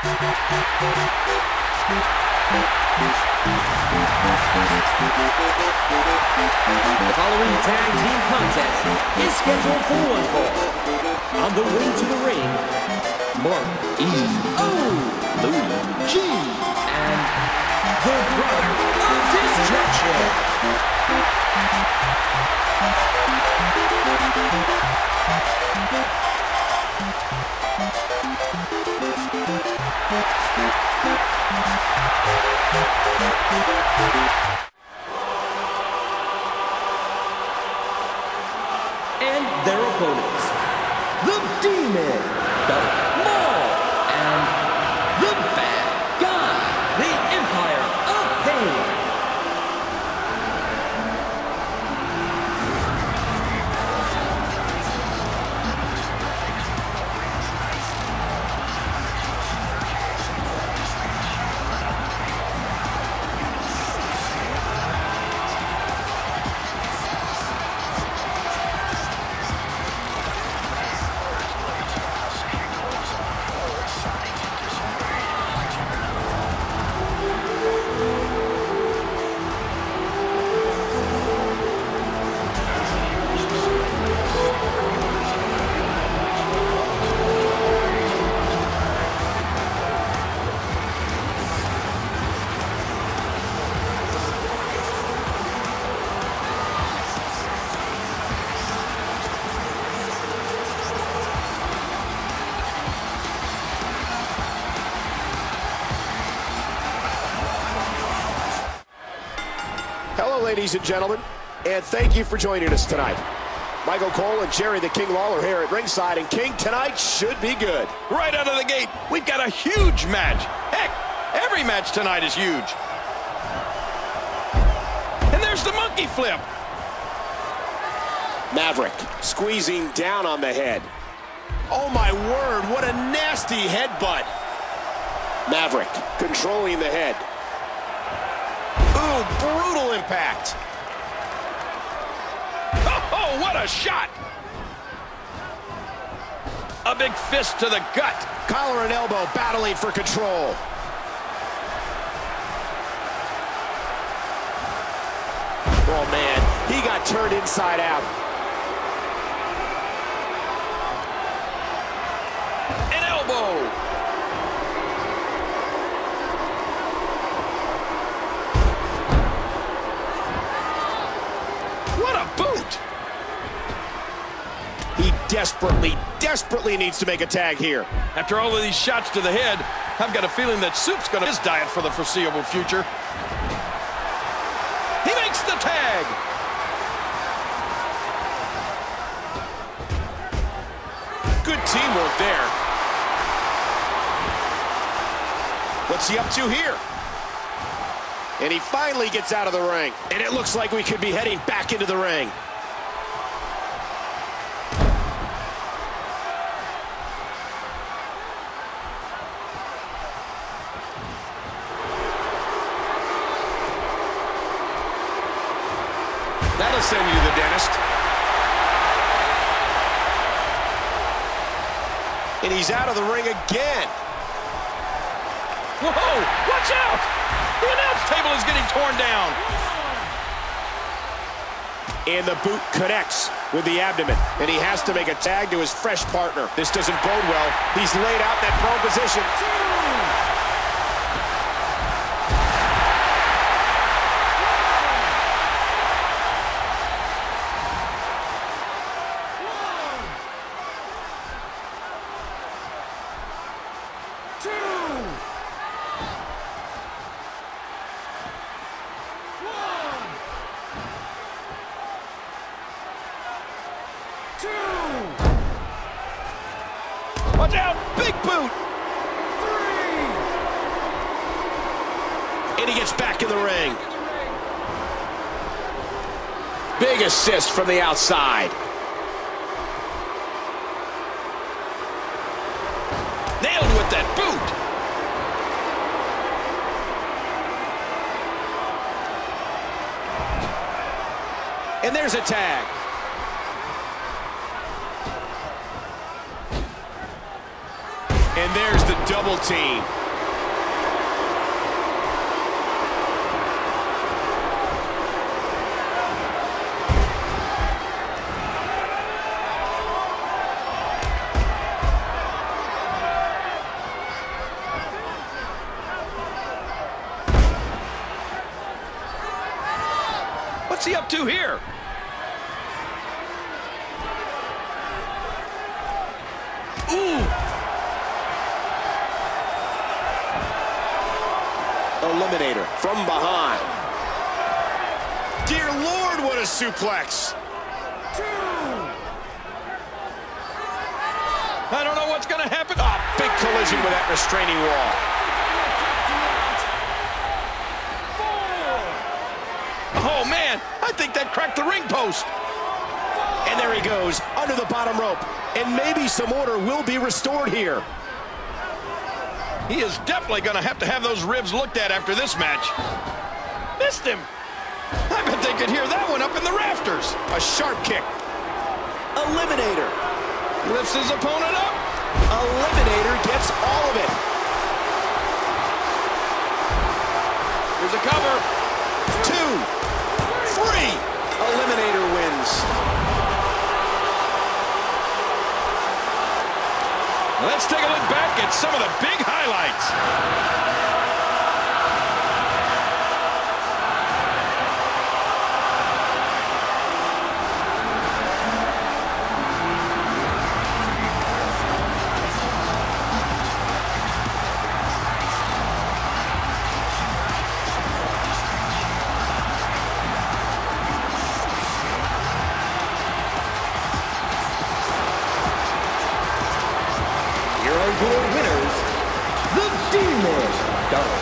The following tag team contest is scheduled for one fall. On the way to the ring, Mark E. O. Louis G. and the Brother of Destruction. And their opponents, the Demon, the ladies and gentlemen, and thank you for joining us tonight. Michael Cole and Jerry the King Lawler here at ringside, and King, tonight should be good. Right out of the gate, we've got a huge match. Heck, every match tonight is huge. And there's the monkey flip. Maverick squeezing down on the head. Oh my word, what a nasty headbutt. Maverick controlling the head. Ooh, brutal impact. Oh, what a shot. A big fist to the gut. Collar and elbow battling for control. Oh man, he got turned inside out. He desperately, desperately needs to make a tag here. After all of these shots to the head, I've got a feeling that Soup's going to his diet for the foreseeable future. He makes the tag. Good teamwork there. What's he up to here? And he finally gets out of the ring. And it looks like we could be heading back into the ring. Send you to the dentist. And he's out of the ring again. Whoa, watch out! The announce table is getting torn down. And the boot connects with the abdomen. And he has to make a tag to his fresh partner. This doesn't bode well. He's laid out that prone position. Watch out, big boot. Three. And he gets back in the ring. Big assist from the outside. Nailed with that boot. And there's a tag. Double team. What's he up to here? Ooh. Eliminator from behind. Dear Lord, what a suplex. I don't know what's going to happen. Ah, big collision with that restraining wall. Oh, man, I think that cracked the ring post. And there he goes, under the bottom rope. And maybe some order will be restored here. He is definitely going to have to have those ribs looked at after this match. Missed him. I bet they could hear that one up in the rafters. A sharp kick. Eliminator. Lifts his opponent up. Eliminator gets all of it. Here's a cover. Two. Three. Eliminator wins. Let's take a look back at some of the big highlights. Darnold.